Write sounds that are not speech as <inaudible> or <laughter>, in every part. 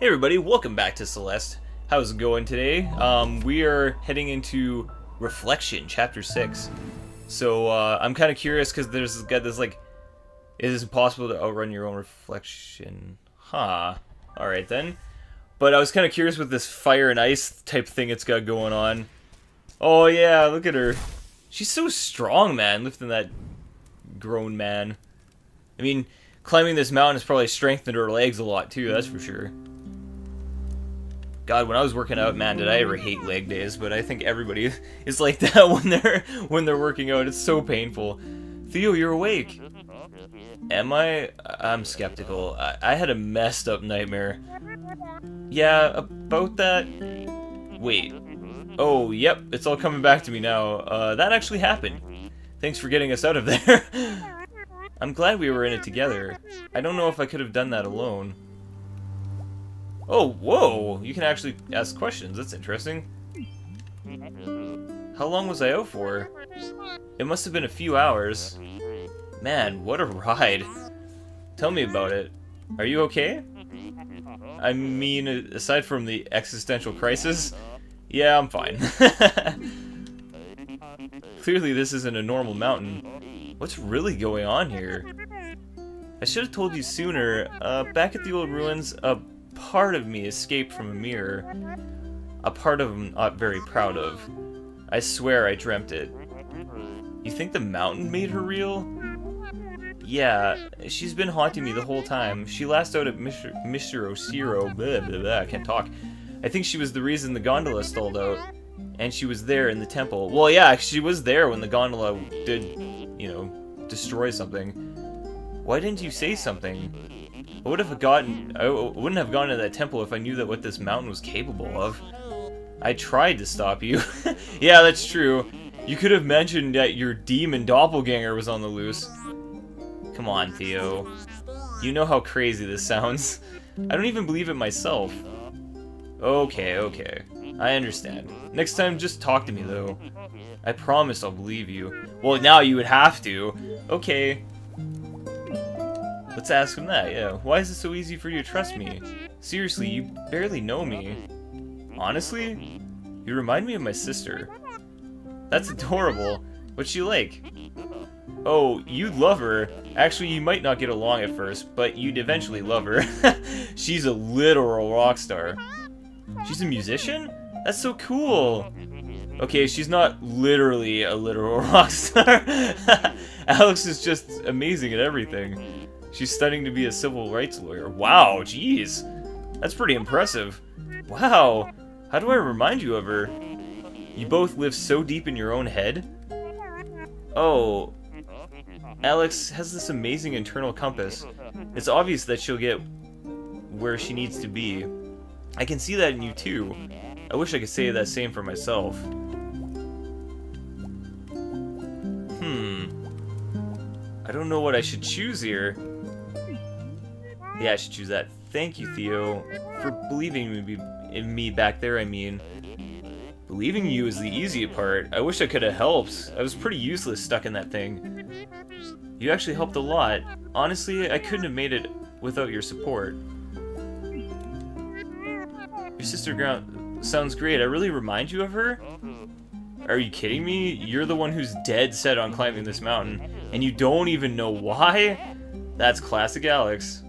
Hey everybody, welcome back to Celeste. How's it going today? Um, we are heading into Reflection, Chapter 6. So, uh, I'm kind of curious because there's got this, like, is it possible to outrun your own reflection? Huh. Alright then. But I was kind of curious with this fire and ice type thing it's got going on. Oh yeah, look at her. She's so strong, man, lifting that grown man. I mean, climbing this mountain has probably strengthened her legs a lot too, that's for sure. God, when I was working out, man, did I ever hate leg days, but I think everybody <laughs> is like that <laughs> when they're when they're working out. It's so painful. Theo, you're awake. Am I? I'm skeptical. I, I had a messed up nightmare. Yeah, about that... Wait. Oh, yep, it's all coming back to me now. Uh, that actually happened. Thanks for getting us out of <laughs> there. I'm glad we were in it together. I don't know if I could have done that alone. Oh, whoa! You can actually ask questions. That's interesting. How long was I out for? It must have been a few hours. Man, what a ride. Tell me about it. Are you okay? I mean, aside from the existential crisis, yeah, I'm fine. <laughs> Clearly this isn't a normal mountain. What's really going on here? I should have told you sooner. Uh, back at the old ruins, a part of me escaped from a mirror. A part of I'm not very proud of. I swear I dreamt it. You think the mountain made her real? Yeah, she's been haunting me the whole time. She last out at Mr. Mr. Oshiro, blah, blah, blah, I can't talk. I think she was the reason the gondola stalled out. And she was there in the temple. Well, yeah, she was there when the gondola did, you know, destroy something. Why didn't you say something? I would have gotten, I wouldn't have gone to that temple if I knew that what this mountain was capable of. I tried to stop you. <laughs> yeah, that's true. You could have mentioned that your demon doppelganger was on the loose. Come on, Theo. You know how crazy this sounds. I don't even believe it myself. Okay, okay. I understand. Next time, just talk to me, though. I promise I'll believe you. Well, now you would have to. Okay. Let's ask him that, yeah. Why is it so easy for you to trust me? Seriously, you barely know me. Honestly, you remind me of my sister. That's adorable. What's she like? Oh, you'd love her. Actually, you might not get along at first, but you'd eventually love her. <laughs> She's a literal rock star. She's a musician? That's so cool. Okay, she's not literally a literal <laughs> rock star. <laughs> Alex is just amazing at everything. She's studying to be a civil rights lawyer. Wow, jeez. That's pretty impressive. Wow, how do I remind you of her? You both live so deep in your own head? Oh, Alex has this amazing internal compass. It's obvious that she'll get where she needs to be. I can see that in you too. I wish I could say that same for myself. Hmm. I don't know what I should choose here. Yeah, I should choose that. Thank you, Theo, for believing in me back there, I mean. Believing you is the easy part. I wish I could have helped. I was pretty useless stuck in that thing. You actually helped a lot. Honestly, I couldn't have made it without your support. Your sister Ground sounds great. I really remind you of her? Are you kidding me? You're the one who's dead set on climbing this mountain, and you don't even know why? That's classic Alex.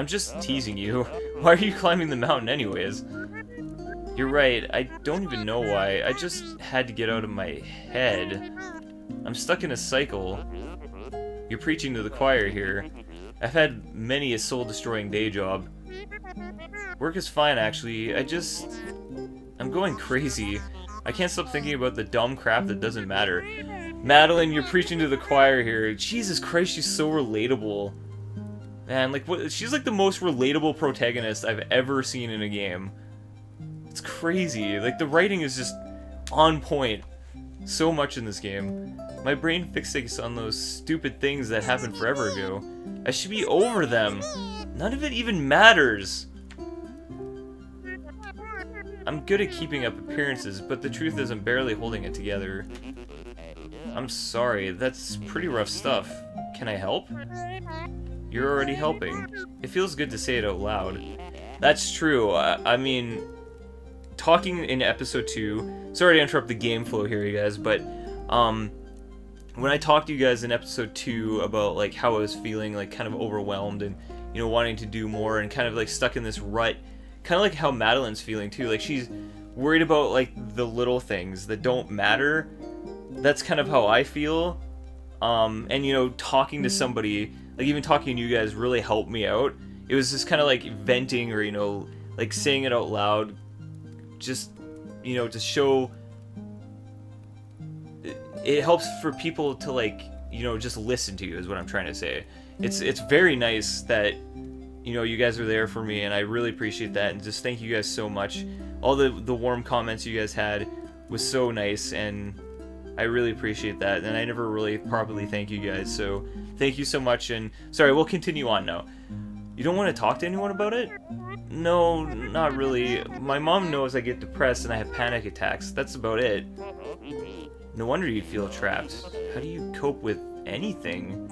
I'm just teasing you. <laughs> Why are you climbing the mountain anyways? You're right, I don't even know why. I just had to get out of my head. I'm stuck in a cycle. You're preaching to the choir here. I've had many a soul-destroying day job. Work is fine, actually. I just... I'm going crazy. I can't stop thinking about the dumb crap that doesn't matter. Madeline, you're preaching to the choir here. Jesus Christ, she's so relatable. Man, like, what? she's like the most relatable protagonist I've ever seen in a game. It's crazy. Like, the writing is just on point. So much in this game. My brain fixates on those stupid things that happened forever ago. I should be over them. None of it even matters. I'm good at keeping up appearances, but the truth is I'm barely holding it together. I'm sorry, that's pretty rough stuff. Can I help? You're already helping. It feels good to say it out loud. That's true. I, I mean, talking in episode 2, sorry to interrupt the game flow here, you guys, but um, when I talked to you guys in episode 2 about like how I was feeling like kind of overwhelmed and you know wanting to do more and kind of like stuck in this rut, kind of like how Madeline's feeling too. Like she's worried about like the little things that don't matter. That's kind of how I feel. Um, and you know, talking to somebody, like even talking to you guys, really helped me out. It was just kind of like venting or you know, like saying it out loud, just you know, to show. It helps for people to like you know just listen to you is what I'm trying to say. It's it's very nice that you know you guys are there for me and I really appreciate that and just thank you guys so much. All the the warm comments you guys had was so nice and I really appreciate that, and I never really properly thank you guys, so thank you so much, and sorry, we'll continue on now. You don't want to talk to anyone about it? No, not really. My mom knows I get depressed and I have panic attacks. That's about it. No wonder you feel trapped. How do you cope with anything?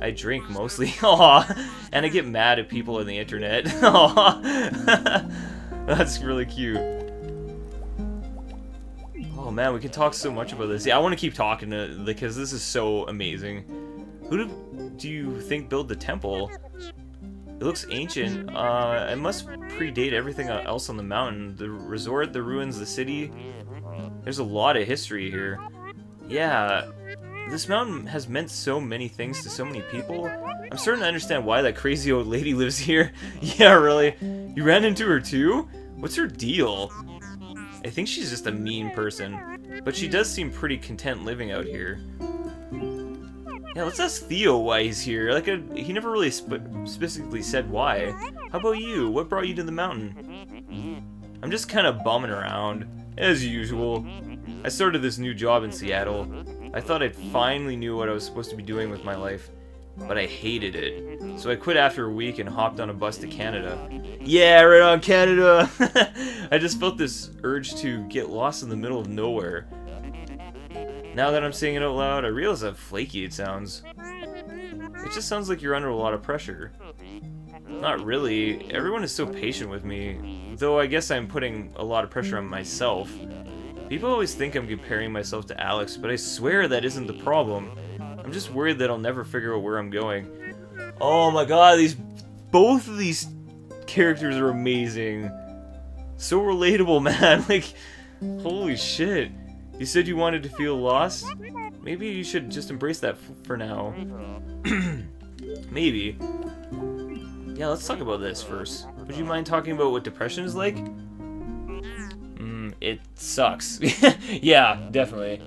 I drink mostly. <laughs> Aw, and I get mad at people on the internet. <laughs> Aw, <laughs> that's really cute. Man, we can talk so much about this. Yeah, I want to keep talking to because this is so amazing. Who do, do you think built the temple? It looks ancient. Uh, it must predate everything else on the mountain. The resort, the ruins, the city. There's a lot of history here. Yeah, this mountain has meant so many things to so many people. I'm starting to understand why that crazy old lady <laughs> lives here. <laughs> yeah, really? You ran into her too? What's her deal? I think she's just a mean person, but she does seem pretty content living out here. Yeah, let's ask Theo why he's here. Like, a, he never really sp specifically said why. How about you? What brought you to the mountain? I'm just kind of bumming around, as usual. I started this new job in Seattle. I thought I finally knew what I was supposed to be doing with my life but I hated it. So I quit after a week and hopped on a bus to Canada. Yeah, right on Canada! <laughs> I just felt this urge to get lost in the middle of nowhere. Now that I'm saying it out loud, I realize how flaky it sounds. It just sounds like you're under a lot of pressure. Not really. Everyone is so patient with me, though I guess I'm putting a lot of pressure on myself. People always think I'm comparing myself to Alex, but I swear that isn't the problem. I'm just worried that I'll never figure out where I'm going. Oh my god, these both of these characters are amazing. So relatable, <laughs> man. Like, holy shit. You said you wanted to feel lost? Maybe you should just embrace that for now. <clears throat> Maybe. Yeah, let's talk about this first. Would you mind talking about what depression is like? Mm, it sucks. <laughs> yeah, definitely.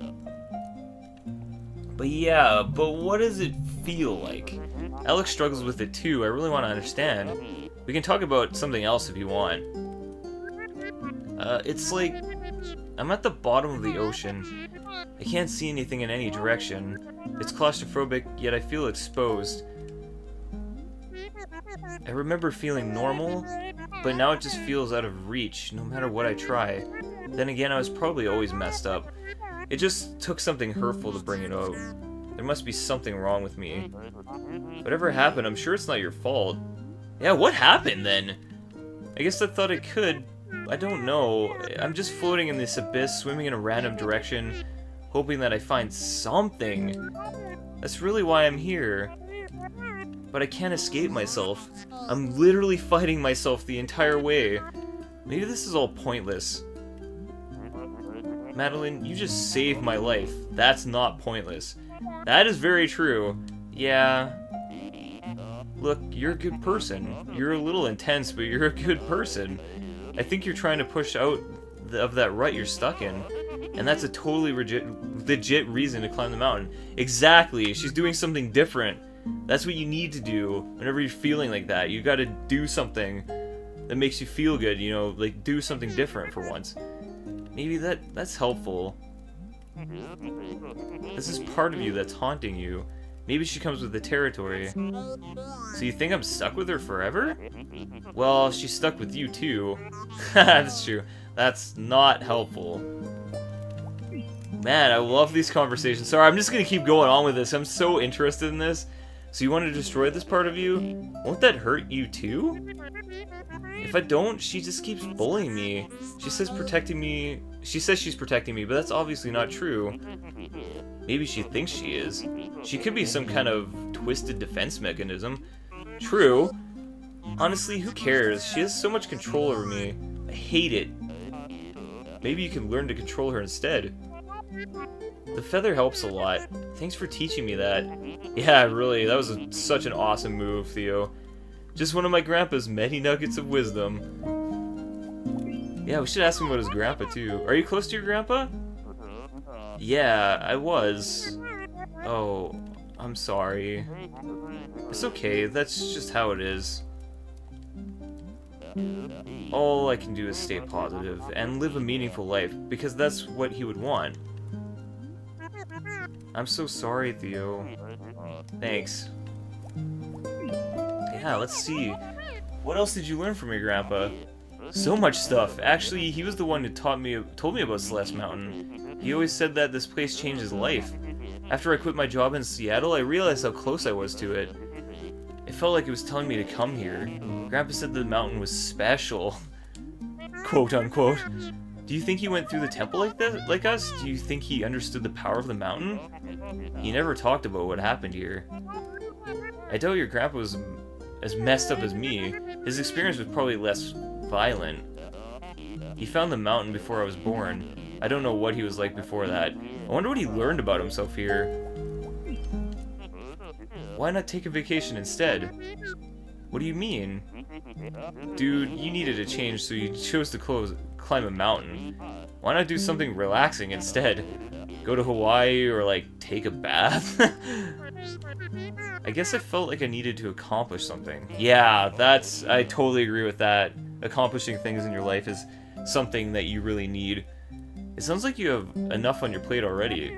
But yeah, but what does it feel like? Alex struggles with it too, I really want to understand. We can talk about something else if you want. Uh, it's like... I'm at the bottom of the ocean. I can't see anything in any direction. It's claustrophobic, yet I feel exposed. I remember feeling normal, but now it just feels out of reach, no matter what I try. Then again, I was probably always messed up. It just took something hurtful to bring it out. There must be something wrong with me. Whatever happened, I'm sure it's not your fault. Yeah, what happened then? I guess I thought it could. I don't know. I'm just floating in this abyss, swimming in a random direction, hoping that I find something. That's really why I'm here. But I can't escape myself. I'm literally fighting myself the entire way. Maybe this is all pointless. Madeline, you just saved my life. That's not pointless. That is very true. Yeah. Look, you're a good person. You're a little intense, but you're a good person. I think you're trying to push out of that rut you're stuck in. And that's a totally legit, reason to climb the mountain. Exactly. She's doing something different. That's what you need to do whenever you're feeling like that. You gotta do something that makes you feel good, you know, like do something different for once. Maybe that that's helpful. This is part of you that's haunting you. Maybe she comes with the territory. So you think I'm stuck with her forever? Well, she's stuck with you too. <laughs> that's true. That's not helpful. Man, I love these conversations. Sorry, I'm just gonna keep going on with this. I'm so interested in this. So you want to destroy this part of you? Won't that hurt you too? If I don't, she just keeps bullying me. She says protecting me... She says she's protecting me, but that's obviously not true. Maybe she thinks she is. She could be some kind of twisted defense mechanism. True. Honestly, who cares? She has so much control over me. I hate it. Maybe you can learn to control her instead. The feather helps a lot. Thanks for teaching me that. Yeah, really, that was a, such an awesome move, Theo. Just one of my grandpa's many nuggets of wisdom. Yeah, we should ask him about his grandpa, too. Are you close to your grandpa? Yeah, I was. Oh, I'm sorry. It's okay, that's just how it is. All I can do is stay positive and live a meaningful life, because that's what he would want. I'm so sorry, Theo. Thanks. Yeah, let's see. What else did you learn from your grandpa? So much stuff. Actually, he was the one who taught me, told me about Celeste Mountain. He always said that this place changed his life. After I quit my job in Seattle, I realized how close I was to it. It felt like it was telling me to come here. Grandpa said the mountain was special. <laughs> Quote unquote. Do you think he went through the temple like that, like us? Do you think he understood the power of the mountain? He never talked about what happened here. I doubt your grandpa was as messed up as me. His experience was probably less violent. He found the mountain before I was born. I don't know what he was like before that. I wonder what he learned about himself here. Why not take a vacation instead? What do you mean? Dude, you needed a change, so you chose to close, climb a mountain. Why not do something relaxing instead? Go to Hawaii or, like, take a bath? <laughs> I guess I felt like I needed to accomplish something. Yeah, that's... I totally agree with that. Accomplishing things in your life is something that you really need. It sounds like you have enough on your plate already.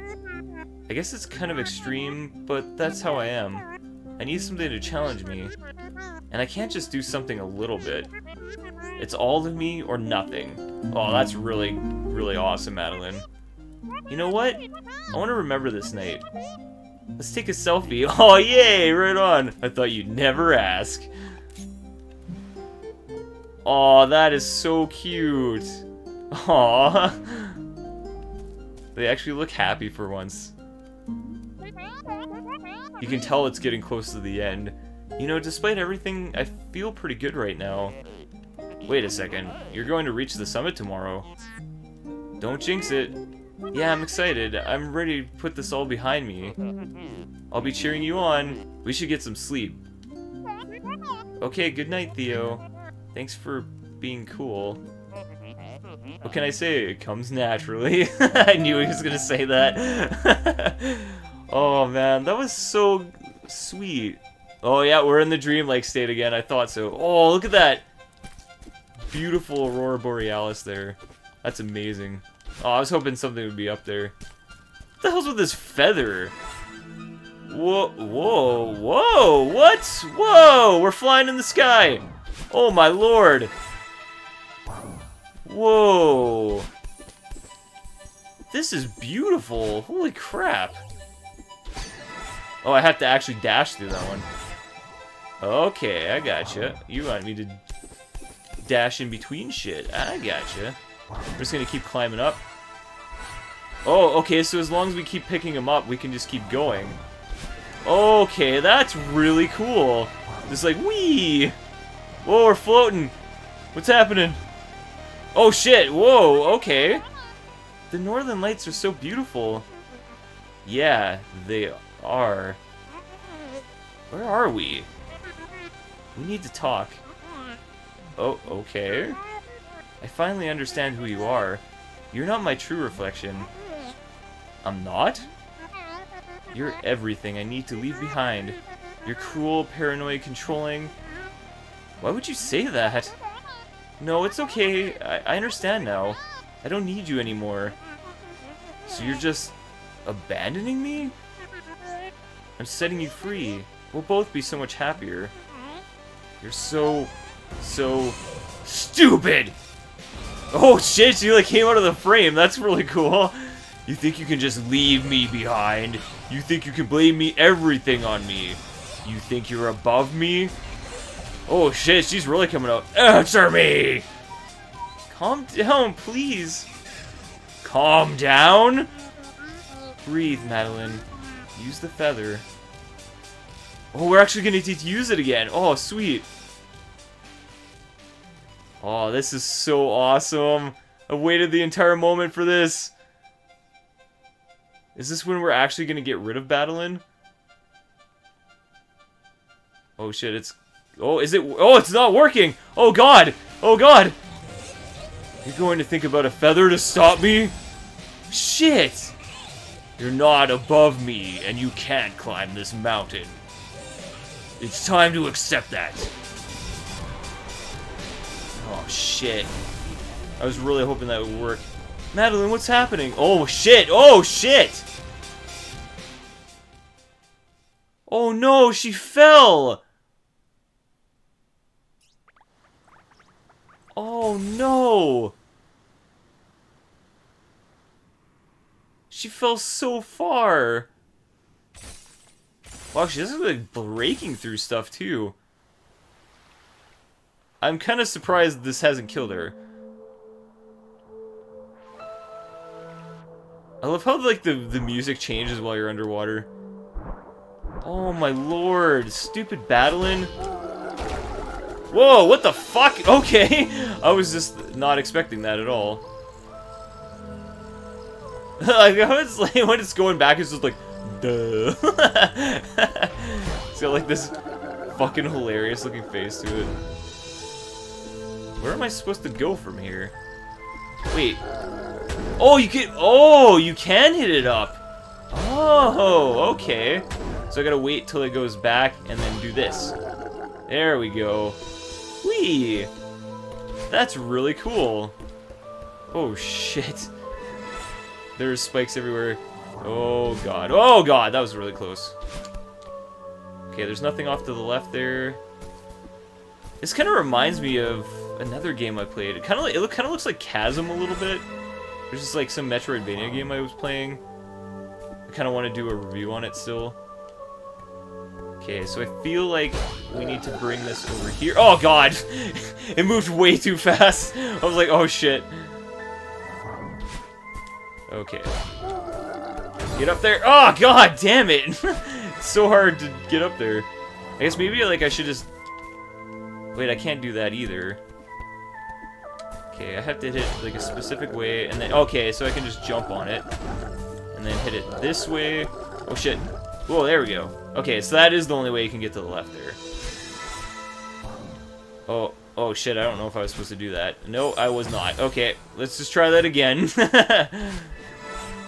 I guess it's kind of extreme, but that's how I am. I need something to challenge me. And I can't just do something a little bit. It's all of me or nothing. Oh, that's really, really awesome, Madeline. You know what? I want to remember this night. Let's take a selfie. <laughs> Oh, yay! Right on. I thought you'd never ask. Oh, that is so cute. Aw. <laughs> They actually look happy for once. You can tell it's getting close to the end. You know, despite everything, I feel pretty good right now. Wait a second, you're going to reach the summit tomorrow. Don't jinx it. Yeah, I'm excited. I'm ready to put this all behind me. I'll be cheering you on. We should get some sleep. Okay, good night, Theo. Thanks for being cool. What can I say? It comes naturally. <laughs> I knew he was gonna say that. <laughs> oh man, that was so sweet. Oh yeah, we're in the dreamlike state again. I thought so. Oh, look at that. Beautiful Aurora Borealis there. That's amazing. Oh, I was hoping something would be up there. What the hell's with this feather? Whoa, whoa, whoa, what? Whoa, we're flying in the sky. Oh my lord. Whoa. This is beautiful. Holy crap. Oh, I have to actually dash through that one. Okay, I gotcha. You want me to dash in between shit. I gotcha. I'm just gonna keep climbing up. Oh, okay, so as long as we keep picking them up, we can just keep going. Okay, that's really cool. Just like, wee! Whoa, we're floating. What's happening? Oh shit, whoa, okay. The northern lights are so beautiful. Yeah, they are. Where are we? We need to talk. Oh, okay. I finally understand who you are. You're not my true reflection. I'm not? You're everything I need to leave behind. You're cruel, paranoid, controlling. Why would you say that? No, it's okay. I, I understand now. I don't need you anymore. So you're just abandoning me? I'm setting you free. We'll both be so much happier. You're so, so stupid! Oh shit, she like came out of the frame. That's really cool. You think you can just leave me behind? You think you can blame me everything on me? You think you're above me? Oh shit, she's really coming out. Answer me! Calm down, please. Calm down? Breathe, Madeline. Use the feather. Oh, we're actually gonna get to use it again. Oh, sweet. Oh, this is so awesome. I waited the entire moment for this. Is this when we're actually gonna get rid of Badeline? Oh shit, it's... Oh, is it... Oh, it's not working! Oh god! Oh god! You're going to think about a feather to stop me? Shit! You're not above me, and you can't climb this mountain. It's time to accept that. Oh, shit. I was really hoping that would work. Madeline, what's happening? Oh, shit! Oh, shit! Oh, no! She fell! Oh, no! She fell so far! Wow, she's like breaking through stuff too. I'm kind of surprised this hasn't killed her. I love how like the, the music changes while you're underwater. Oh my lord, stupid Badeline. Whoa, what the fuck? <laughs> Okay, I was just not expecting that at all. <laughs> like, <laughs> it's like when it's going back, it's just like, duh. <laughs> it's got like this fucking hilarious looking face to it. Where am I supposed to go from here? Wait. Oh, you can. Oh, you can hit it up. Oh, okay. So I gotta wait till it goes back and then do this. There we go. Whee! That's really cool. Oh shit. There's spikes everywhere. Oh god. Oh god, that was really close. Okay, there's nothing off to the left there. This kind of reminds me of another game I played. It kind of it kind of looks like Chasm a little bit. There's just like some Metroidvania game I was playing. I kind of want to do a review on it still. Okay, so I feel like we need to bring this over here. Oh god! <laughs> it moved way too fast. <laughs> I was like, oh shit. Okay. Get up there. Oh, god damn it. <laughs> so hard to get up there. I guess maybe like I should just... Wait, I can't do that either. Okay, I have to hit like a specific way and then... Okay, so I can just jump on it. And then hit it this way. Oh shit. Whoa, there we go. Okay, so that is the only way you can get to the left there. Oh, oh shit, I don't know if I was supposed to do that. No, I was not. Okay, let's just try that again. <laughs>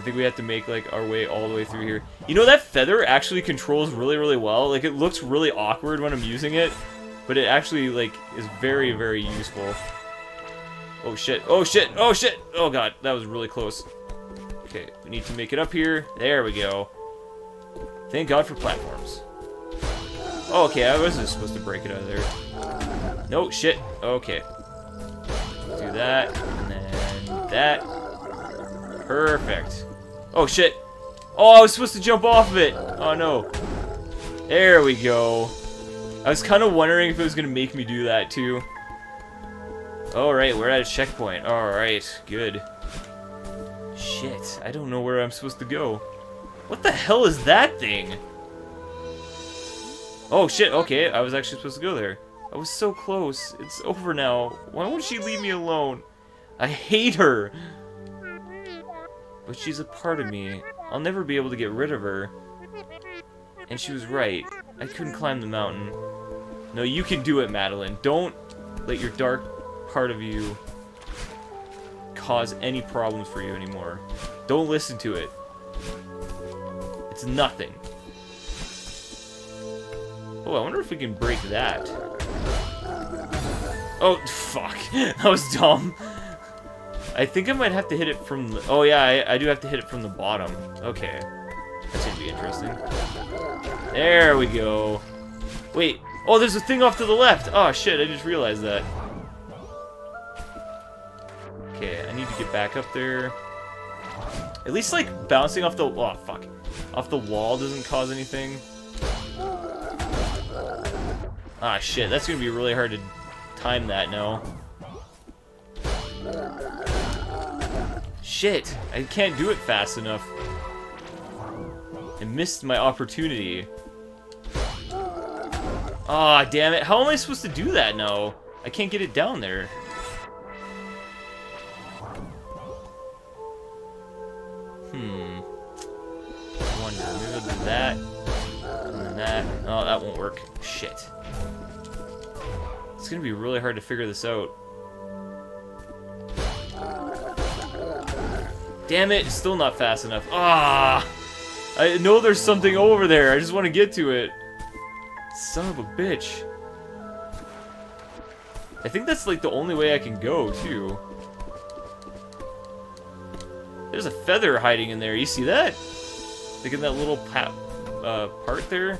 I think we have to make like our way all the way through here. You know, that feather actually controls really, really well. Like, it looks really awkward when I'm using it, but it actually, like, is very, very useful. Oh, shit. Oh, shit. Oh, shit. Oh, God. That was really close. Okay, we need to make it up here. There we go. Thank God for platforms. Oh, okay, I wasn't supposed to break it out of there. No, shit. Okay. Do that, and then that. Perfect. Oh, shit. Oh, I was supposed to jump off of it. Oh, no. There we go. I was kind of wondering if it was going to make me do that, too. Alright, we're at a checkpoint. Alright, good. Shit, I don't know where I'm supposed to go. What the hell is that thing? Oh, shit, okay, I was actually supposed to go there. I was so close. It's over now. Why won't she leave me alone? I hate her. But she's a part of me. I'll never be able to get rid of her. And she was right. I couldn't climb the mountain. No, you can do it, Madeline. Don't let your dark part of you cause any problems for you anymore. Don't listen to it. It's nothing. Oh, I wonder if we can break that. Oh, <laughs> fuck. that was dumb. I think I might have to hit it from the... Oh, yeah, I, I do have to hit it from the bottom. Okay. That's gonna be interesting. There we go. Wait. Oh, there's a thing off to the left. Oh, shit, I just realized that. Okay, I need to get back up there. At least, like, bouncing off the... Oh, fuck. Off the wall doesn't cause anything. Ah, shit, that's gonna be really hard to time that now. Shit, I can't do it fast enough. I missed my opportunity. Ah, oh, damn it. How am I supposed to do that now? I can't get it down there. Hmm. I wonder, maybe I'll do that. And that. Oh, that won't work. Shit. It's gonna be really hard to figure this out. Damn it, still not fast enough. Ah! I know there's something over there. I just want to get to it. Son of a bitch. I think that's like the only way I can go, too. There's a feather hiding in there. You see that? Like in that little uh, part there?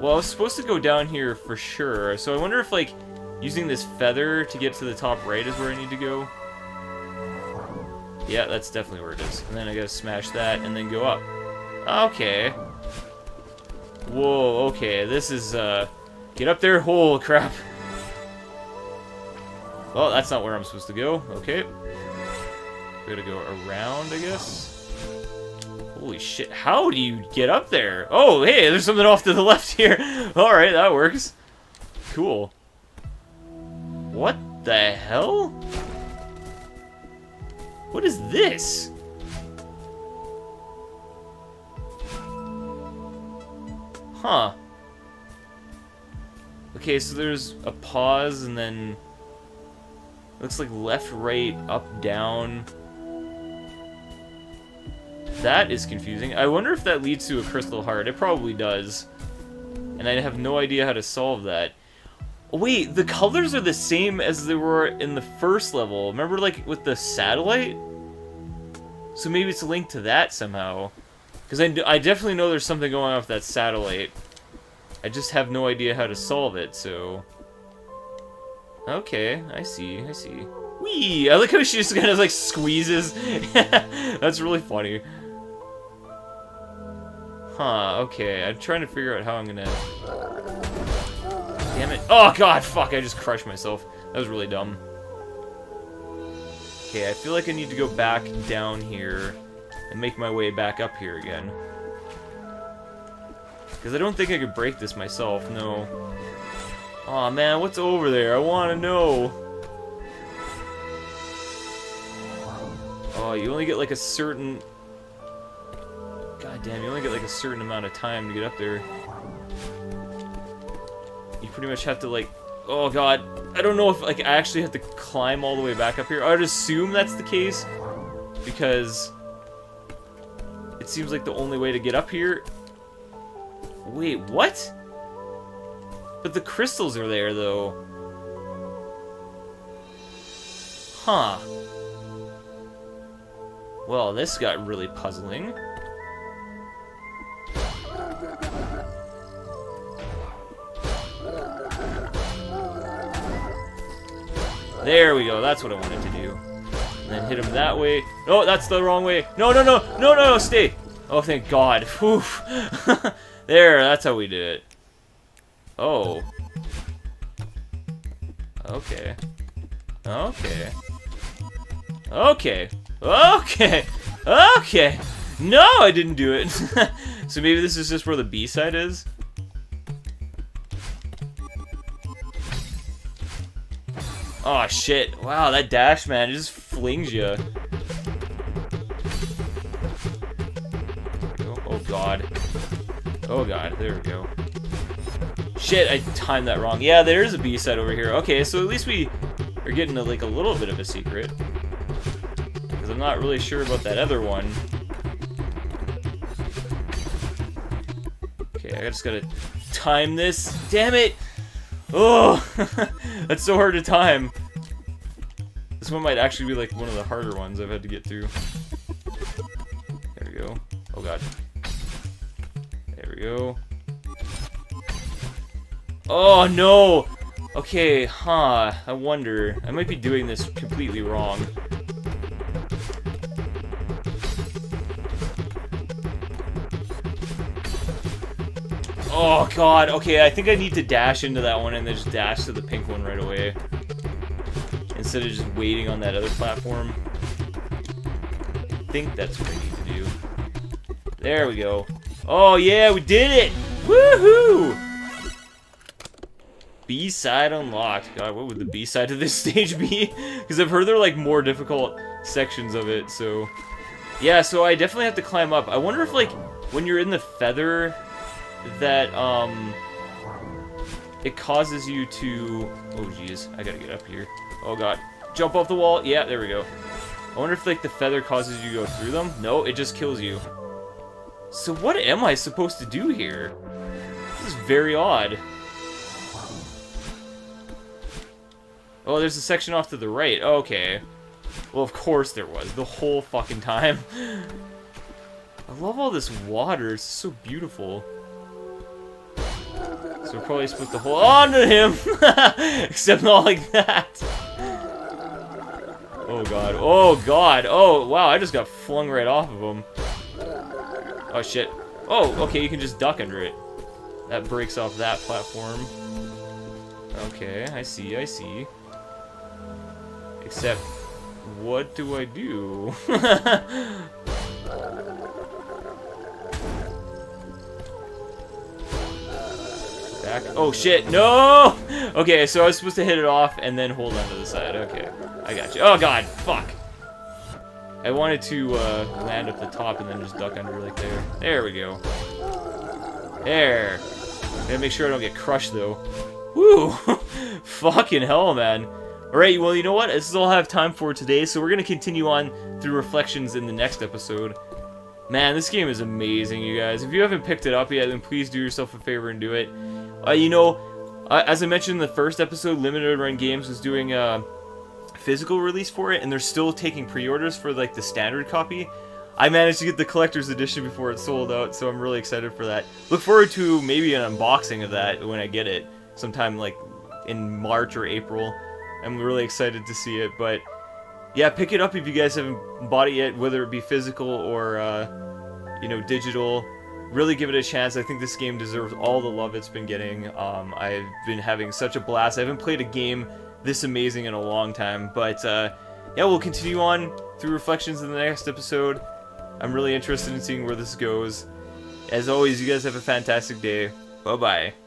Well, I was supposed to go down here for sure. So I wonder if, like, using this feather to get to the top right is where I need to go. Yeah, that's definitely where it is. And then I gotta smash that and then go up. Okay. Whoa, okay. This is, uh... Get up there. Holy crap. Well, that's not where I'm supposed to go. Okay. We gotta go around, I guess. Holy shit. How do you get up there? Oh, hey, there's something off to the <laughs> left here. Alright, that works. Cool. What the hell? What is this? Huh. Okay, so there's a pause and then... Looks like left, right, up, down. That is confusing. I wonder if that leads to a crystal heart. It probably does. And I have no idea how to solve that. Wait, the colors are the same as they were in the first level. Remember, like, with the satellite? So maybe it's linked to that somehow. Because I, I definitely know there's something going on with that satellite. I just have no idea how to solve it, so... Okay, I see, I see. Wee! I like how she just kind of, like, squeezes. <laughs> That's really funny. Huh, okay. I'm trying to figure out how I'm gonna... Damn it. Oh, God, fuck, I just crushed myself. That was really dumb. Okay, I feel like I need to go back down here and make my way back up here again. Because I don't think I could break this myself, no. Oh, man, what's over there? I want to know. Oh, you only get like a certain... God damn, you only get like a certain amount of time to get up there. Pretty much have to like... Oh god, I don't know if like I actually have to climb all the way back up here. I'd assume that's the case. Because... It seems like the only way to get up here Wait, what? But the crystals are there, though. Huh. Well, this got really puzzling. There we go, that's what I wanted to do. And then hit him that way. No, that's the wrong way. No, no, no, no, no, no, stay. Oh, thank God. <laughs> <laughs> There, that's how we do it. Oh. Okay. Okay. Okay. Okay. Okay. No, I didn't do it. <laughs> so maybe this is just where the B-side is? Oh shit. Wow, that dash, man, just flings you. Oh, oh god. Oh god, there we go. Shit, I timed that wrong. Yeah, there is a B-side over here. Okay, so at least we are getting to, like a little bit of a secret. Because I'm not really sure about that other one. Okay, I just gotta time this. Damn it! Oh! <laughs> That's so hard to time. This one might actually be like one of the harder ones I've had to get through. There we go. Oh god There we go. Oh, no! Okay, huh. I wonder. I might be doing this completely wrong. Oh god, okay, I think I need to dash into that one and then just dash to the pink one right away. Instead of just waiting on that other platform. I think that's what I need to do. There we go. Oh yeah, we did it! Woohoo! B-side unlocked. God, what would the B-side of this <laughs> stage be? Because I've heard there are like more difficult sections of it, so... Yeah, so I definitely have to climb up. I wonder if like, when you're in the feather, that, um... It causes you to... Oh, jeez. I gotta get up here. Oh, God. Jump off the wall. Yeah, there we go. I wonder if, like, the feather causes you to go through them. No, it just kills you. So what am I supposed to do here? This is very odd. Oh, there's a section off to the right. Okay. Well, of course there was. The whole fucking time. <laughs> I love all this water. It's so beautiful. So we're probably supposed to hold on to him. <laughs> Except not like that. Oh god. Oh god. Oh, wow. I just got flung right off of him. Oh shit. Oh, okay. You can just duck under it. That breaks off that platform. Okay. I see. I see. Except, what do I do? <laughs> Oh shit, no! Okay, so I was supposed to hit it off and then hold onto the side. Okay, I got you. Oh god, fuck. I wanted to uh, land at the top and then just duck under like there. There we go. There. Gotta make sure I don't get crushed though. Woo! <laughs> Fucking hell, man. Alright, well, you know what? This is all I have time for today, so we're to continue on through Reflections in the next episode. Man, this game is amazing, you guys. If you haven't picked it up yet, then please do yourself a favor and do it. Uh, you know, uh, as I mentioned in the first episode, Limited Run Games was doing a physical release for it, and they're still taking pre-orders for, like, the standard copy. I managed to get the collector's edition before it sold out, so I'm really excited for that. Look forward to maybe an unboxing of that when I get it, sometime, like, in March or April. I'm really excited to see it, but yeah, pick it up if you guys haven't bought it yet, whether it be physical or, uh, you know, digital. Really give it a chance. I think this game deserves all the love it's been getting. Um, I've been having such a blast. I haven't played a game this amazing in a long time, but uh, yeah, we'll continue on through Reflections in the next episode. I'm really interested in seeing where this goes. As always, you guys have a fantastic day. Bye-bye.